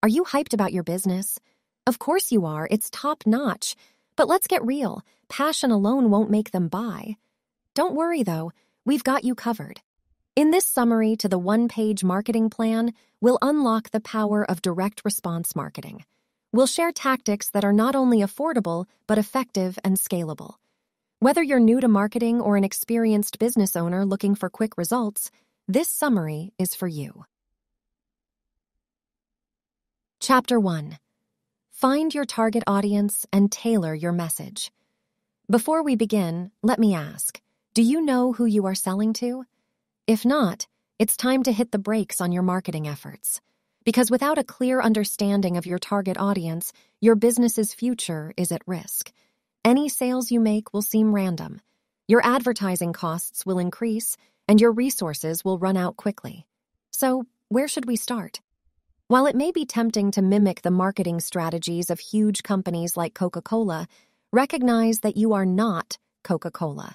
Are you hyped about your business? Of course you are, it's top notch. But let's get real passion alone won't make them buy. Don't worry though, we've got you covered. In this summary to the one page marketing plan, we'll unlock the power of direct response marketing. We'll share tactics that are not only affordable, but effective and scalable. Whether you're new to marketing or an experienced business owner looking for quick results, this summary is for you. Chapter 1 Find your target audience and tailor your message. Before we begin, let me ask Do you know who you are selling to? If not, it's time to hit the brakes on your marketing efforts. Because without a clear understanding of your target audience, your business's future is at risk. Any sales you make will seem random. Your advertising costs will increase, and your resources will run out quickly. So, where should we start? While it may be tempting to mimic the marketing strategies of huge companies like Coca Cola, recognize that you are not Coca Cola.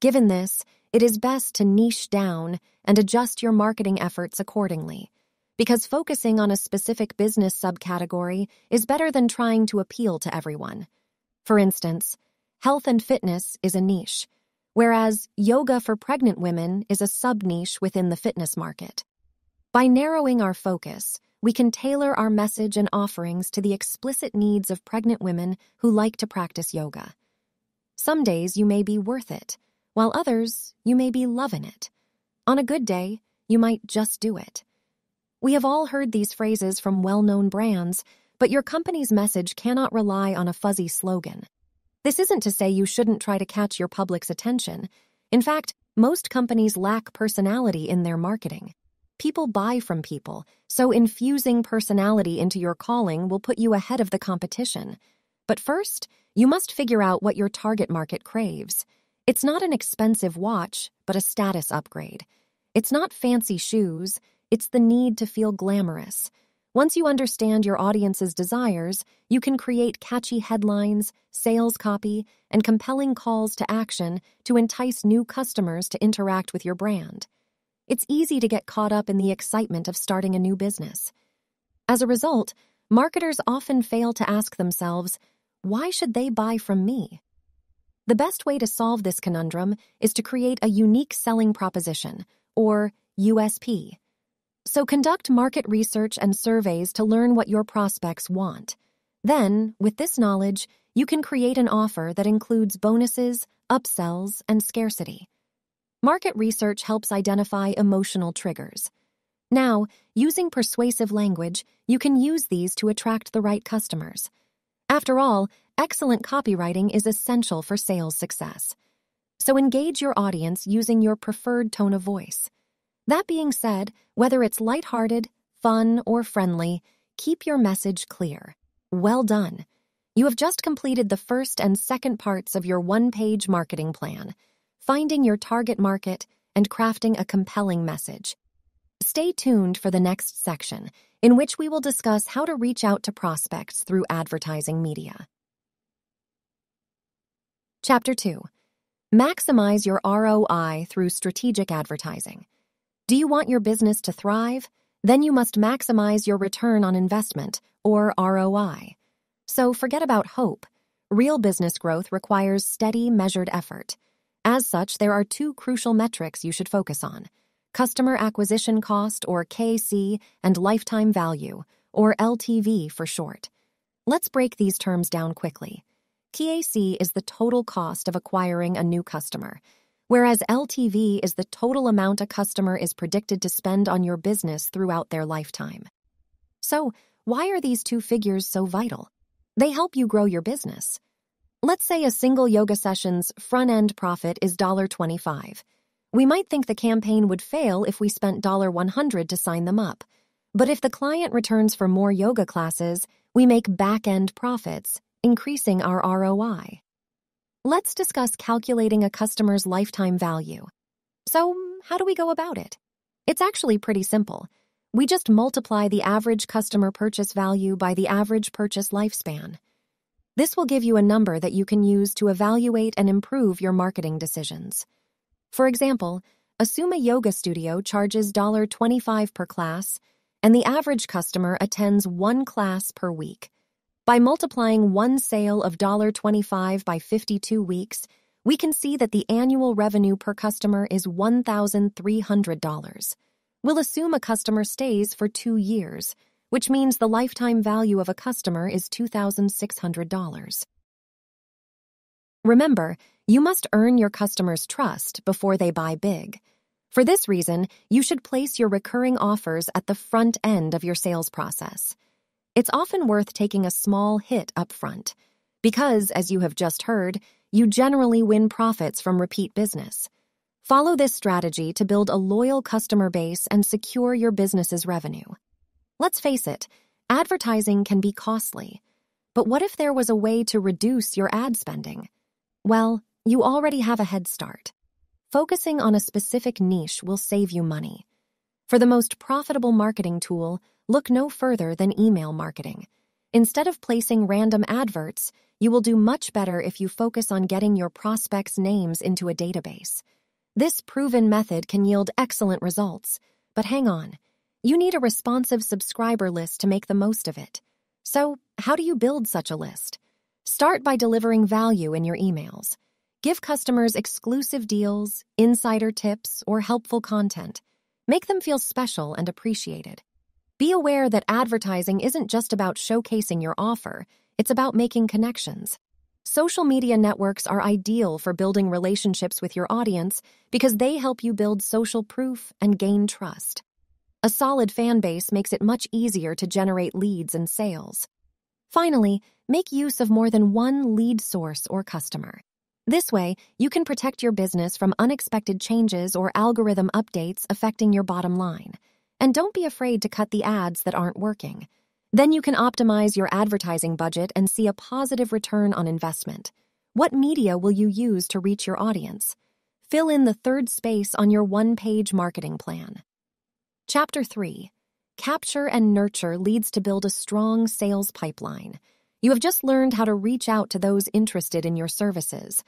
Given this, it is best to niche down and adjust your marketing efforts accordingly, because focusing on a specific business subcategory is better than trying to appeal to everyone. For instance, health and fitness is a niche, whereas yoga for pregnant women is a sub niche within the fitness market. By narrowing our focus, we can tailor our message and offerings to the explicit needs of pregnant women who like to practice yoga. Some days you may be worth it, while others you may be loving it. On a good day, you might just do it. We have all heard these phrases from well known brands, but your company's message cannot rely on a fuzzy slogan. This isn't to say you shouldn't try to catch your public's attention. In fact, most companies lack personality in their marketing. People buy from people, so infusing personality into your calling will put you ahead of the competition. But first, you must figure out what your target market craves. It's not an expensive watch, but a status upgrade. It's not fancy shoes, it's the need to feel glamorous. Once you understand your audience's desires, you can create catchy headlines, sales copy, and compelling calls to action to entice new customers to interact with your brand it's easy to get caught up in the excitement of starting a new business. As a result, marketers often fail to ask themselves, why should they buy from me? The best way to solve this conundrum is to create a unique selling proposition, or USP. So conduct market research and surveys to learn what your prospects want. Then, with this knowledge, you can create an offer that includes bonuses, upsells, and scarcity. Market research helps identify emotional triggers. Now, using persuasive language, you can use these to attract the right customers. After all, excellent copywriting is essential for sales success. So engage your audience using your preferred tone of voice. That being said, whether it's lighthearted, fun, or friendly, keep your message clear. Well done. You have just completed the first and second parts of your one page marketing plan finding your target market, and crafting a compelling message. Stay tuned for the next section, in which we will discuss how to reach out to prospects through advertising media. Chapter 2 Maximize your ROI through strategic advertising. Do you want your business to thrive? Then you must maximize your return on investment, or ROI. So forget about hope. Real business growth requires steady, measured effort. As such, there are two crucial metrics you should focus on customer acquisition cost, or CAC, and lifetime value, or LTV for short. Let's break these terms down quickly. CAC is the total cost of acquiring a new customer, whereas LTV is the total amount a customer is predicted to spend on your business throughout their lifetime. So, why are these two figures so vital? They help you grow your business. Let's say a single yoga session's front end profit is 25. We might think the campaign would fail if we spent 100 to sign them up. But if the client returns for more yoga classes, we make back end profits, increasing our ROI. Let's discuss calculating a customer's lifetime value. So, how do we go about it? It's actually pretty simple. We just multiply the average customer purchase value by the average purchase lifespan. This will give you a number that you can use to evaluate and improve your marketing decisions. For example, assume a yoga studio charges 25 per class and the average customer attends one class per week. By multiplying one sale of 25 by 52 weeks, we can see that the annual revenue per customer is $1,300. We'll assume a customer stays for two years, which means the lifetime value of a customer is $2,600. Remember, you must earn your customers' trust before they buy big. For this reason, you should place your recurring offers at the front end of your sales process. It's often worth taking a small hit up front, because, as you have just heard, you generally win profits from repeat business. Follow this strategy to build a loyal customer base and secure your business's revenue. Let's face it, advertising can be costly. But what if there was a way to reduce your ad spending? Well, you already have a head start. Focusing on a specific niche will save you money. For the most profitable marketing tool, look no further than email marketing. Instead of placing random adverts, you will do much better if you focus on getting your prospects' names into a database. This proven method can yield excellent results. But hang on, you need a responsive subscriber list to make the most of it. So, how do you build such a list? Start by delivering value in your emails. Give customers exclusive deals, insider tips, or helpful content. Make them feel special and appreciated. Be aware that advertising isn't just about showcasing your offer, it's about making connections. Social media networks are ideal for building relationships with your audience because they help you build social proof and gain trust. A solid fan base makes it much easier to generate leads and sales. Finally, make use of more than one lead source or customer. This way, you can protect your business from unexpected changes or algorithm updates affecting your bottom line. And don't be afraid to cut the ads that aren't working. Then you can optimize your advertising budget and see a positive return on investment. What media will you use to reach your audience? Fill in the third space on your one page marketing plan. Chapter 3 Capture and Nurture leads to build a strong sales pipeline. You have just learned how to reach out to those interested in your services.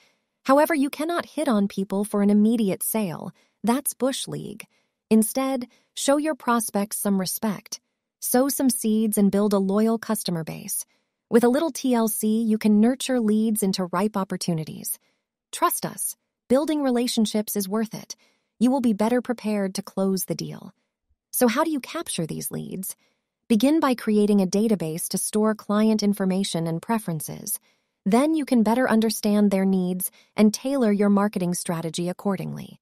However, you cannot hit on people for an immediate sale. That's Bush League. Instead, show your prospects some respect. Sow some seeds and build a loyal customer base. With a little TLC, you can nurture leads into ripe opportunities. Trust us, building relationships is worth it. You will be better prepared to close the deal. So, how do you capture these leads? Begin by creating a database to store client information and preferences. Then you can better understand their needs and tailor your marketing strategy accordingly.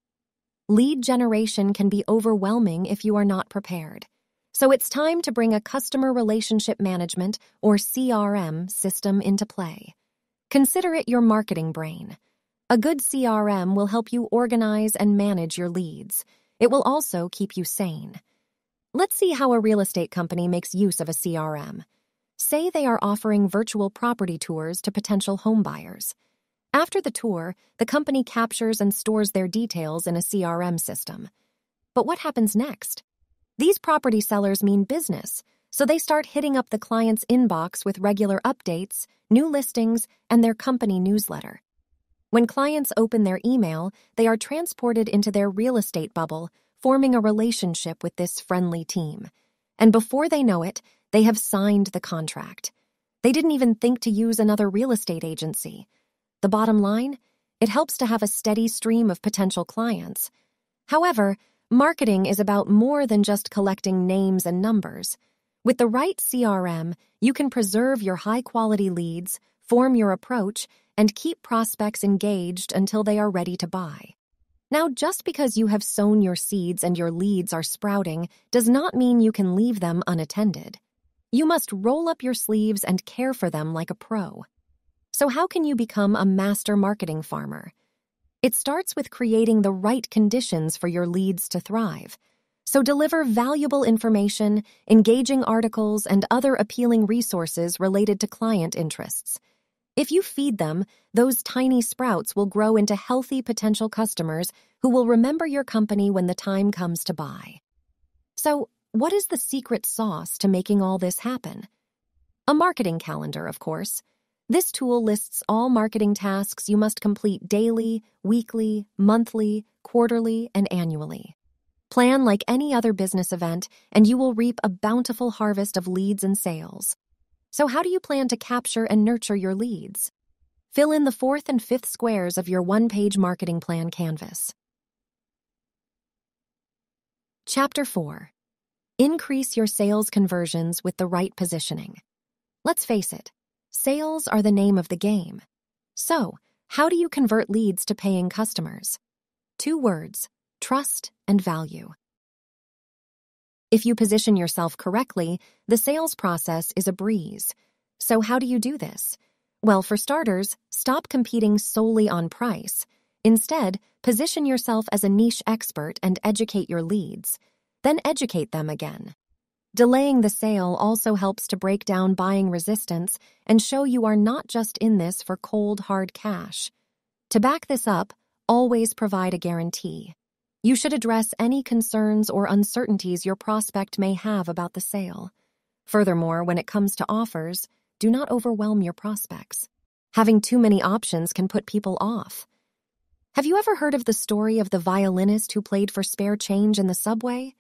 Lead generation can be overwhelming if you are not prepared. So it's time to bring a customer relationship management or CRM system into play. Consider it your marketing brain. A good CRM will help you organize and manage your leads. It will also keep you sane. Let's see how a real estate company makes use of a CRM. Say they are offering virtual property tours to potential homebuyers. After the tour, the company captures and stores their details in a CRM system. But what happens next? These property sellers mean business, so they start hitting up the client's inbox with regular updates, new listings, and their company newsletter. When clients open their email, they are transported into their real estate bubble forming a relationship with this friendly team. And before they know it, they have signed the contract. They didn't even think to use another real estate agency. The bottom line? It helps to have a steady stream of potential clients. However, marketing is about more than just collecting names and numbers. With the right CRM, you can preserve your high quality leads, form your approach, and keep prospects engaged until they are ready to buy. Now, just because you have sown your seeds and your leads are sprouting does not mean you can leave them unattended. You must roll up your sleeves and care for them like a pro. So, how can you become a master marketing farmer? It starts with creating the right conditions for your leads to thrive. So, deliver valuable information, engaging articles, and other appealing resources related to client interests. If you feed them, those tiny sprouts will grow into healthy potential customers who will remember your company when the time comes to buy. So, what is the secret sauce to making all this happen? A marketing calendar, of course. This tool lists all marketing tasks you must complete daily, weekly, monthly, quarterly, and annually. Plan like any other business event, and you will reap a bountiful harvest of leads and sales. So, how do you plan to capture and nurture your leads? Fill in the fourth and fifth squares of your one page marketing plan canvas. Chapter 4 Increase your sales conversions with the right positioning. Let's face it, sales are the name of the game. So, how do you convert leads to paying customers? Two words trust and value. If you position yourself correctly, the sales process is a breeze. So, how do you do this? Well, for starters, stop competing solely on price. Instead, position yourself as a niche expert and educate your leads. Then educate them again. Delaying the sale also helps to break down buying resistance and show you are not just in this for cold, hard cash. To back this up, always provide a guarantee. You should address any concerns or uncertainties your prospect may have about the sale. Furthermore, when it comes to offers, do not overwhelm your prospects. Having too many options can put people off. Have you ever heard of the story of the violinist who played for spare change in the subway?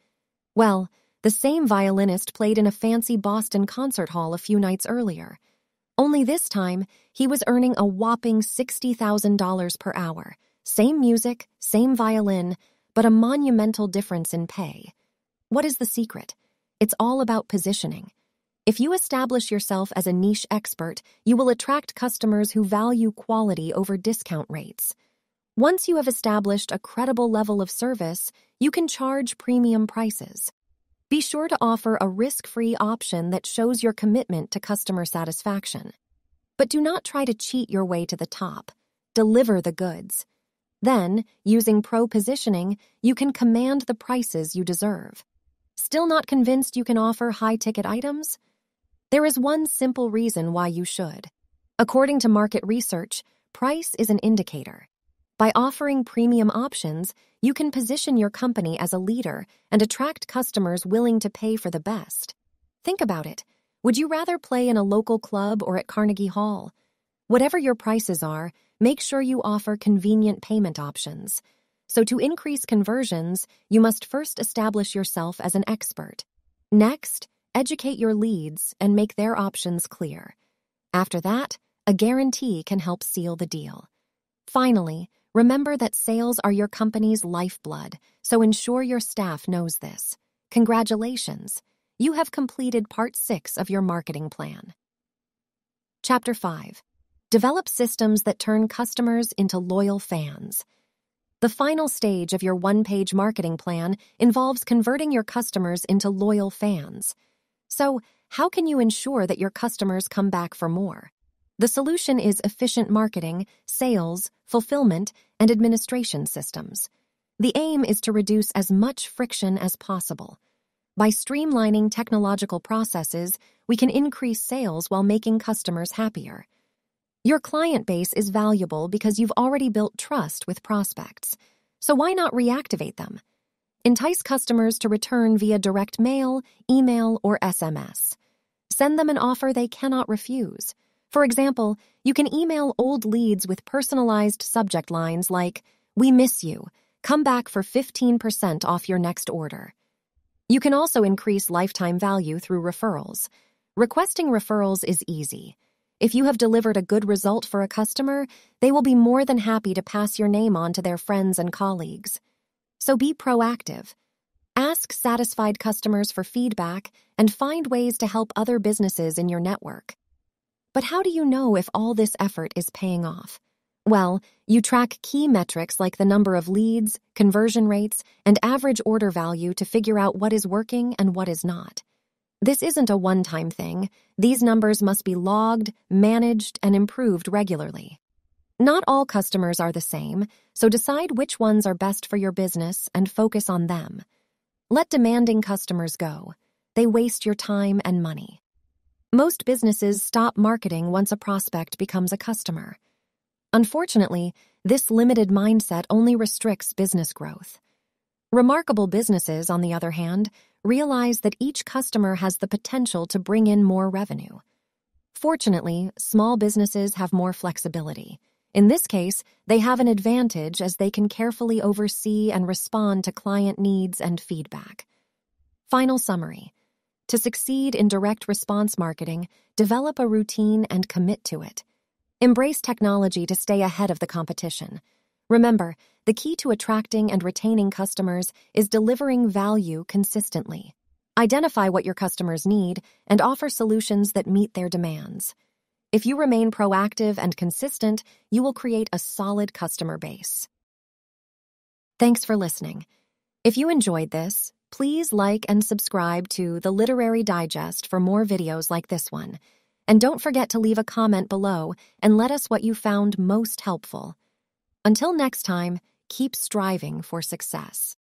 Well, the same violinist played in a fancy Boston concert hall a few nights earlier. Only this time, he was earning a whopping $60,000 per hour. Same music, same violin, but a monumental difference in pay. What is the secret? It's all about positioning. If you establish yourself as a niche expert, you will attract customers who value quality over discount rates. Once you have established a credible level of service, you can charge premium prices. Be sure to offer a risk free option that shows your commitment to customer satisfaction. But do not try to cheat your way to the top. Deliver the goods. Then, using pro positioning, you can command the prices you deserve. Still not convinced you can offer high ticket items? There is one simple reason why you should. According to market research, price is an indicator. By offering premium options, you can position your company as a leader and attract customers willing to pay for the best. Think about it. Would you rather play in a local club or at Carnegie Hall? Whatever your prices are, make sure you offer convenient payment options. So, to increase conversions, you must first establish yourself as an expert. Next, educate your leads and make their options clear. After that, a guarantee can help seal the deal. Finally, Remember that sales are your company's lifeblood, so ensure your staff knows this. Congratulations! You have completed part six of your marketing plan. Chapter 5 Develop systems that turn customers into loyal fans. The final stage of your one page marketing plan involves converting your customers into loyal fans. So, how can you ensure that your customers come back for more? The solution is efficient marketing, sales, fulfillment, and administration systems. The aim is to reduce as much friction as possible. By streamlining technological processes, we can increase sales while making customers happier. Your client base is valuable because you've already built trust with prospects. So why not reactivate them? Entice customers to return via direct mail, email, or SMS. Send them an offer they cannot refuse. For example, you can email old leads with personalized subject lines like, We miss you. Come back for 15% off your next order. You can also increase lifetime value through referrals. Requesting referrals is easy. If you have delivered a good result for a customer, they will be more than happy to pass your name on to their friends and colleagues. So be proactive. Ask satisfied customers for feedback and find ways to help other businesses in your network. But how do you know if all this effort is paying off? Well, you track key metrics like the number of leads, conversion rates, and average order value to figure out what is working and what is not. This isn't a one time thing. These numbers must be logged, managed, and improved regularly. Not all customers are the same, so decide which ones are best for your business and focus on them. Let demanding customers go. They waste your time and money. Most businesses stop marketing once a prospect becomes a customer. Unfortunately, this limited mindset only restricts business growth. Remarkable businesses, on the other hand, realize that each customer has the potential to bring in more revenue. Fortunately, small businesses have more flexibility. In this case, they have an advantage as they can carefully oversee and respond to client needs and feedback. Final summary. To succeed in direct response marketing, develop a routine and commit to it. Embrace technology to stay ahead of the competition. Remember, the key to attracting and retaining customers is delivering value consistently. Identify what your customers need and offer solutions that meet their demands. If you remain proactive and consistent, you will create a solid customer base. Thanks for listening. If you enjoyed this, please like and subscribe to The Literary Digest for more videos like this one. And don't forget to leave a comment below and let us what you found most helpful. Until next time, keep striving for success.